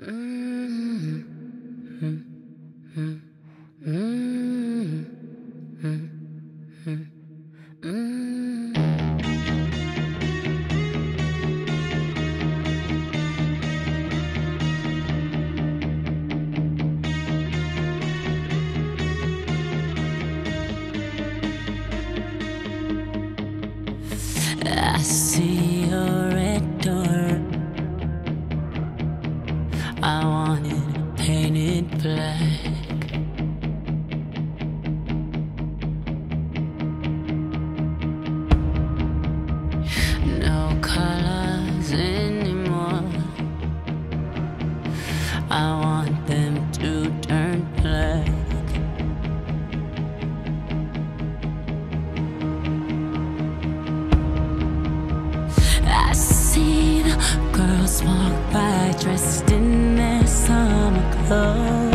I see your walk by dressed in their summer clothes.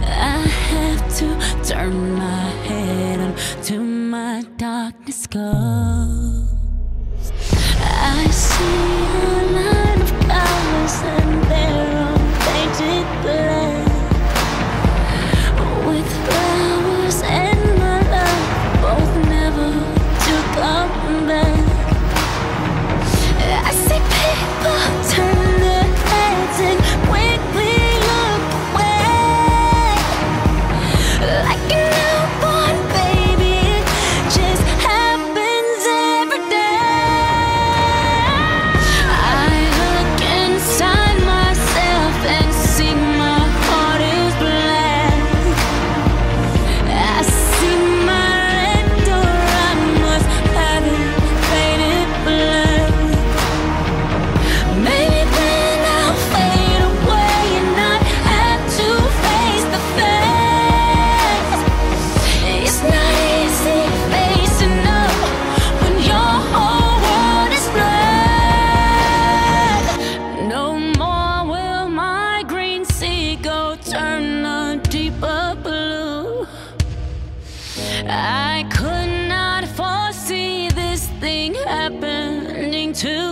I have to turn my head to my darkness Go. I see a line of colors and they're all painted black.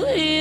you